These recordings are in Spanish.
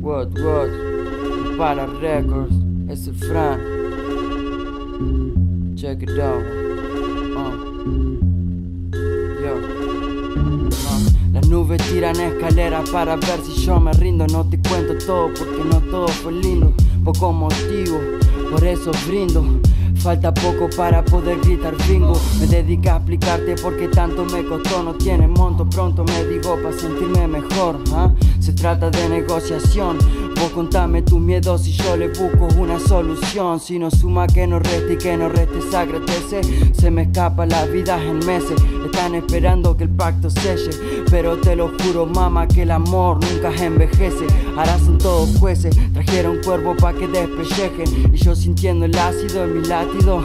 what, what. Para Records, es el Fran. Check it out. Uh. Las nubes tiran escaleras para ver si yo me rindo. No te cuento todo porque no todo fue lindo. Poco motivo, por eso brindo. Falta poco para poder gritar bingo Me dedico a explicarte por qué tanto me costó. No tiene monto, pronto me digo para sentirme mejor ¿ah? Se trata de negociación Vos contame tus miedos y yo le busco una solución. Si no suma que no reste y que no reste se agradece Se me escapa la vida en meses. Están esperando que el pacto selle. Pero te lo juro mama que el amor nunca envejece. Ahora son todos jueces. Trajeron cuervo pa' que despellejen. Y yo sintiendo el ácido en mi latido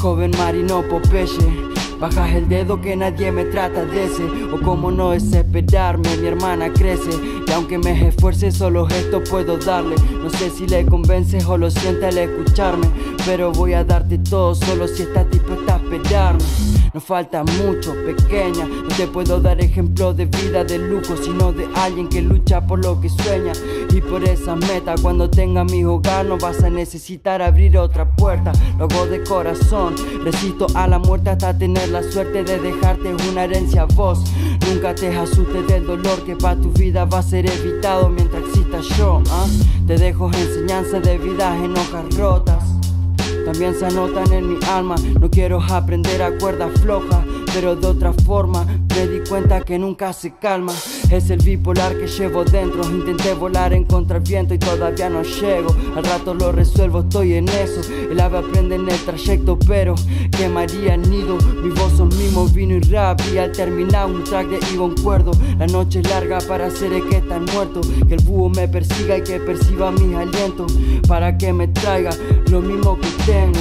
Joven marino Popeye Bajas el dedo que nadie me trata de ese. O como no desesperarme, mi hermana crece. Y aunque me esfuerce solo esto puedo darle. No sé si le convence o lo siente al escucharme. Pero voy a darte todo solo si estás dispuesta a esperarme no falta mucho, pequeña. No te puedo dar ejemplo de vida de lujo Sino de alguien que lucha por lo que sueña. Y por esa meta Cuando tenga mi hogar no vas a necesitar abrir otra puerta. Lo de corazón. Resisto a la muerte hasta tener la suerte de dejarte una herencia. A vos Nunca te asustes del dolor que para tu vida va a ser evitado mientras exista yo ¿ah? Te dejo enseñanza de vidas en hojas rotas también se anotan en mi alma. No quiero aprender a cuerda floja, pero de otra forma me di cuenta que nunca se calma. Es el bipolar que llevo dentro. Intenté volar en contra el viento y todavía no llego. Al rato lo resuelvo, estoy en eso. El ave aprende en el trayecto, pero quemaría el nido. Mi voz son mimo, vino y rap. Y al terminar un track de Ivon Cuerdo. La noche es larga para seres que están muertos. Que el búho me persiga y que perciba mis alientos. Para que me traiga lo mismo que tengo.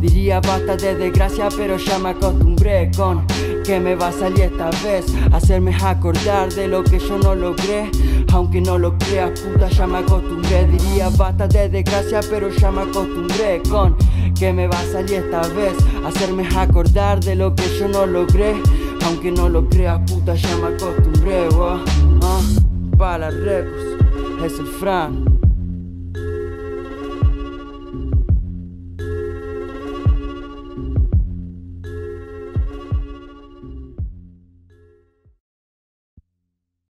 Diría basta de desgracia, pero ya me acostumbré con que me va a salir esta vez. Hacerme acordar de lo que yo no logré. Aunque no lo creas, puta, ya me acostumbré. Diría basta de desgracia, pero ya me acostumbré Con que me va a salir esta vez. Hacerme acordar de lo que yo no logré. Aunque no lo creas, puta, ya me acostumbré uh, Para es el Fran